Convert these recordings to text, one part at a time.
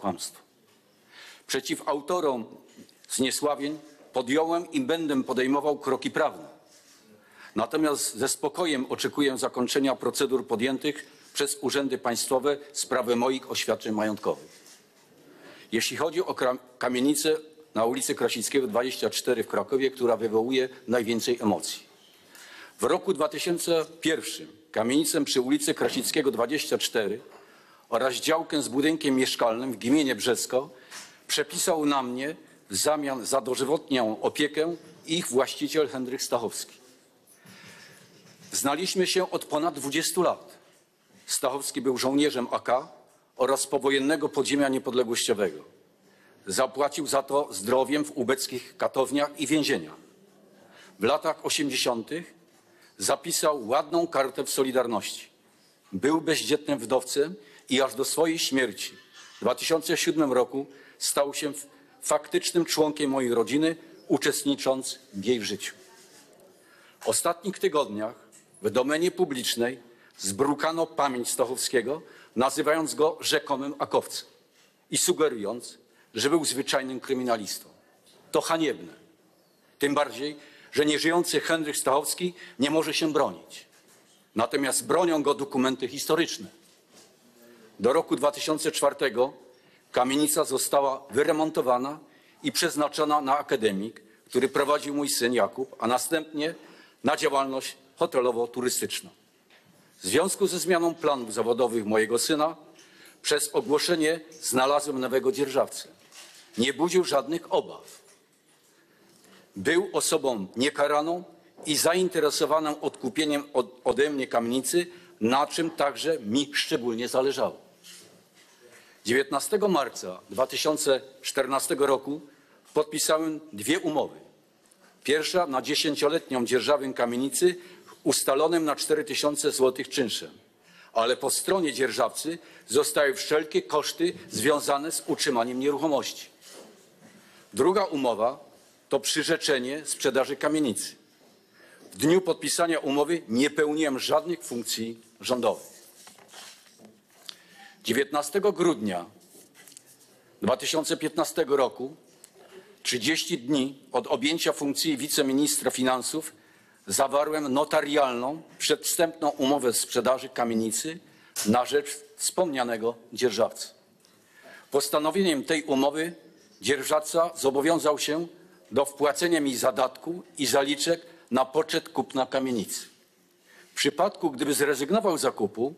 kłamstwo. Przeciw autorom zniesławień podjąłem i będę podejmował kroki prawne. Natomiast ze spokojem oczekuję zakończenia procedur podjętych przez urzędy państwowe w sprawie moich oświadczeń majątkowych. Jeśli chodzi o kamienicę na ulicy Krasickiego 24 w Krakowie, która wywołuje najwięcej emocji. W roku 2001 kamienicę przy ulicy Krasickiego 24 oraz działkę z budynkiem mieszkalnym w gminie Brzesko przepisał na mnie w zamian za dożywotnią opiekę ich właściciel Henryk Stachowski. Znaliśmy się od ponad 20 lat. Stachowski był żołnierzem AK oraz powojennego podziemia niepodległościowego. Zapłacił za to zdrowiem w ubeckich katowniach i więzieniach. W latach 80. zapisał ładną kartę w Solidarności. Był bezdzietnym wdowcem i aż do swojej śmierci w 2007 roku stał się faktycznym członkiem mojej rodziny, uczestnicząc w jej życiu. W ostatnich tygodniach w domenie publicznej zbrukano pamięć Stachowskiego, nazywając go rzekomym akowcem i sugerując, że był zwyczajnym kryminalistą. To haniebne. Tym bardziej, że nieżyjący Henryk Stachowski nie może się bronić. Natomiast bronią go dokumenty historyczne. Do roku 2004 kamienica została wyremontowana i przeznaczona na akademik, który prowadził mój syn Jakub, a następnie na działalność hotelowo-turystyczną. W związku ze zmianą planów zawodowych mojego syna przez ogłoszenie znalazłem nowego dzierżawcę. Nie budził żadnych obaw. Był osobą niekaraną i zainteresowaną odkupieniem od, ode mnie kamienicy, na czym także mi szczególnie zależało. 19 marca 2014 roku podpisałem dwie umowy. Pierwsza na dziesięcioletnią dzierżawę kamienicy ustalonym na 4000 zł czynszem, ale po stronie dzierżawcy zostały wszelkie koszty związane z utrzymaniem nieruchomości. Druga umowa to przyrzeczenie sprzedaży kamienicy. W dniu podpisania umowy nie pełniłem żadnych funkcji rządowych. 19 grudnia 2015 roku, 30 dni od objęcia funkcji wiceministra finansów, zawarłem notarialną, przedwstępną umowę sprzedaży kamienicy na rzecz wspomnianego dzierżawcy. Postanowieniem tej umowy dzierżawca zobowiązał się do wpłacenia mi zadatku i zaliczek na poczet kupna kamienicy. W przypadku, gdyby zrezygnował z zakupu,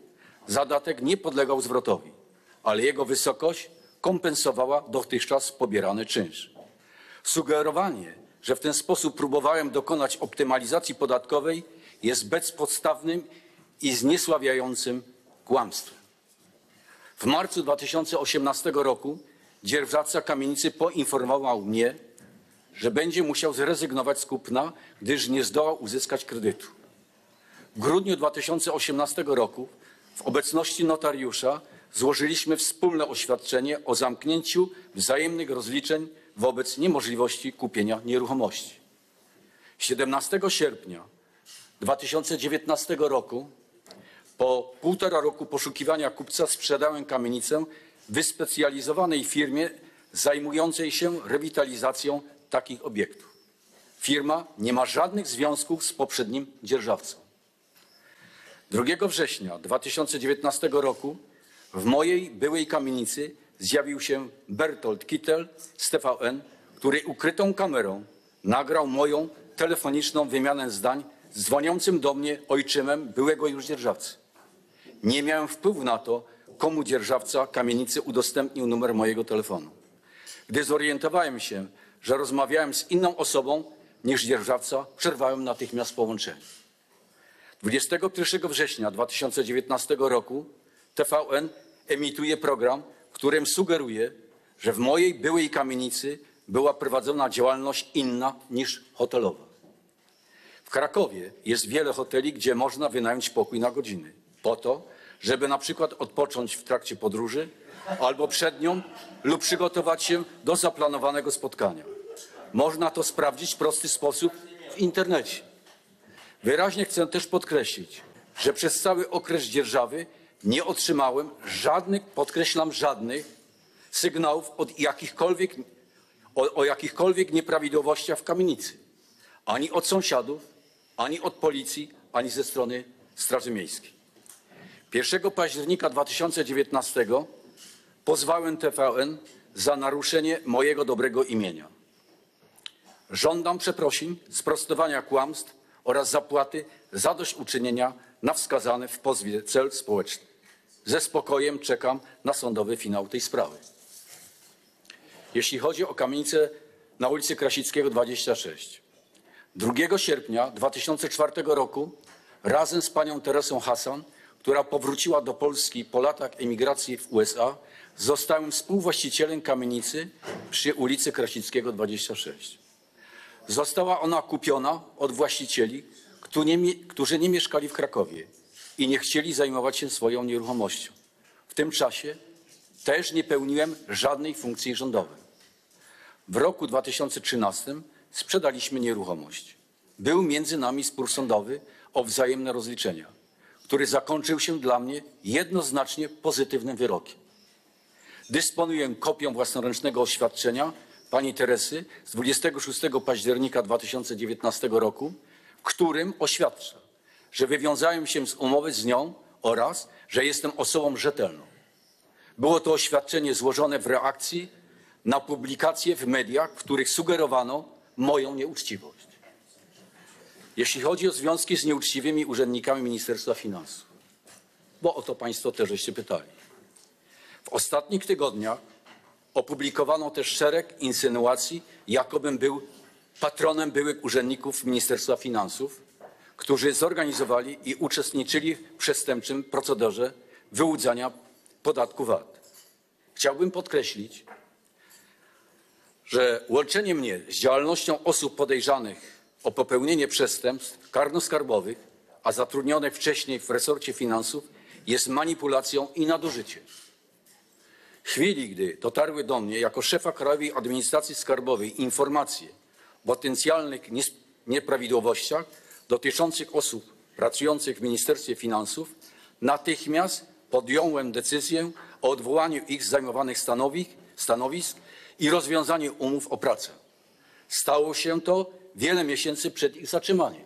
zadatek nie podlegał zwrotowi, ale jego wysokość kompensowała dotychczas pobierany czynsz. Sugerowanie, że w ten sposób próbowałem dokonać optymalizacji podatkowej, jest bezpodstawnym i zniesławiającym kłamstwem. W marcu 2018 roku dzierżawca kamienicy poinformował mnie, że będzie musiał zrezygnować z kupna, gdyż nie zdołał uzyskać kredytu. W grudniu 2018 roku w obecności notariusza złożyliśmy wspólne oświadczenie o zamknięciu wzajemnych rozliczeń wobec niemożliwości kupienia nieruchomości. 17 sierpnia 2019 roku, po półtora roku poszukiwania kupca, sprzedałem kamienicę wyspecjalizowanej firmie zajmującej się rewitalizacją takich obiektów. Firma nie ma żadnych związków z poprzednim dzierżawcą. 2 września 2019 roku w mojej byłej kamienicy zjawił się Bertolt Kittel z TVN, który ukrytą kamerą nagrał moją telefoniczną wymianę zdań z dzwoniącym do mnie ojczymem byłego już dzierżawcy. Nie miałem wpływu na to, komu dzierżawca kamienicy udostępnił numer mojego telefonu. Gdy zorientowałem się, że rozmawiałem z inną osobą niż dzierżawca, przerwałem natychmiast połączenie. 21 września 2019 roku TVN emituje program, którym sugeruje, że w mojej byłej kamienicy była prowadzona działalność inna niż hotelowa. W Krakowie jest wiele hoteli, gdzie można wynająć pokój na godziny, po to, żeby na przykład odpocząć w trakcie podróży albo przed nią lub przygotować się do zaplanowanego spotkania. Można to sprawdzić w prosty sposób w internecie. Wyraźnie chcę też podkreślić, że przez cały okres dzierżawy nie otrzymałem żadnych, podkreślam żadnych, sygnałów od jakichkolwiek, o, o jakichkolwiek nieprawidłowościach w kamienicy. Ani od sąsiadów, ani od policji, ani ze strony Straży Miejskiej. 1 października 2019 pozwałem TVN za naruszenie mojego dobrego imienia. Żądam przeprosin, sprostowania kłamstw oraz zapłaty zadośćuczynienia na wskazany w pozwie cel społeczny. Ze spokojem czekam na sądowy finał tej sprawy. Jeśli chodzi o kamienicę na ulicy Krasickiego 26. 2 sierpnia 2004 roku razem z panią Teresą Hassan, która powróciła do Polski po latach emigracji w USA, zostałem współwłaścicielem kamienicy przy ulicy Krasickiego 26. Została ona kupiona od właścicieli, którzy nie, mieszkali w Krakowie i nie chcieli zajmować się swoją nieruchomością. W tym czasie też nie pełniłem żadnej funkcji rządowej. W roku 2013 sprzedaliśmy nieruchomość. Był między nami spór sądowy o wzajemne rozliczenia, który zakończył się dla mnie jednoznacznie pozytywnym wyrokiem. Dysponuję kopią własnoręcznego oświadczenia pani Teresy z 26 października 2019 roku, w którym oświadcza, że wywiązałem się z umowy z nią oraz, że jestem osobą rzetelną. Było to oświadczenie złożone w reakcji na publikacje w mediach, w których sugerowano moją nieuczciwość. Jeśli chodzi o związki z nieuczciwymi urzędnikami Ministerstwa Finansów, bo o to Państwo też żeście pytali. W ostatnich tygodniach opublikowano też szereg insynuacji, jakobym był patronem byłych urzędników Ministerstwa Finansów, którzy zorganizowali i uczestniczyli w przestępczym procederze wyłudzania podatku VAT. Chciałbym podkreślić, że łączenie mnie z działalnością osób podejrzanych o popełnienie przestępstw karno-skarbowych, a zatrudnionych wcześniej w resorcie finansów, jest manipulacją i nadużyciem. W chwili, gdy dotarły do mnie jako szefa Krajowej Administracji Skarbowej informacje o potencjalnych nieprawidłowościach dotyczących osób pracujących w Ministerstwie Finansów, natychmiast podjąłem decyzję o odwołaniu ich z zajmowanych stanowisk, stanowisk i rozwiązaniu umów o pracę. Stało się to wiele miesięcy przed ich zatrzymaniem.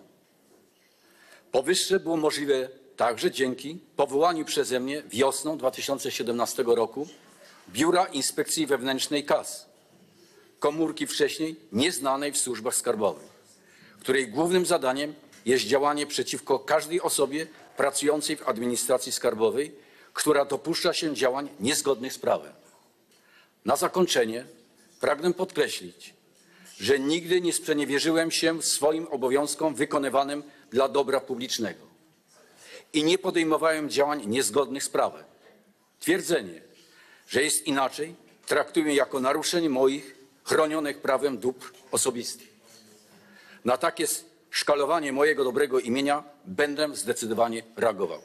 Powyższe było możliwe także dzięki powołaniu przeze mnie wiosną 2017 roku Biura Inspekcji Wewnętrznej KAS, komórki wcześniej nieznanej w służbach skarbowych, której głównym zadaniem jest działanie przeciwko każdej osobie pracującej w administracji skarbowej, która dopuszcza się działań niezgodnych z prawem. Na zakończenie pragnę podkreślić, że nigdy nie sprzeniewierzyłem się swoim obowiązkom wykonywanym dla dobra publicznego i nie podejmowałem działań niezgodnych z prawem. Twierdzenie, że jest inaczej, traktuję jako naruszenie moich chronionych prawem dóbr osobistych. Na takie szkalowanie mojego dobrego imienia będę zdecydowanie reagował.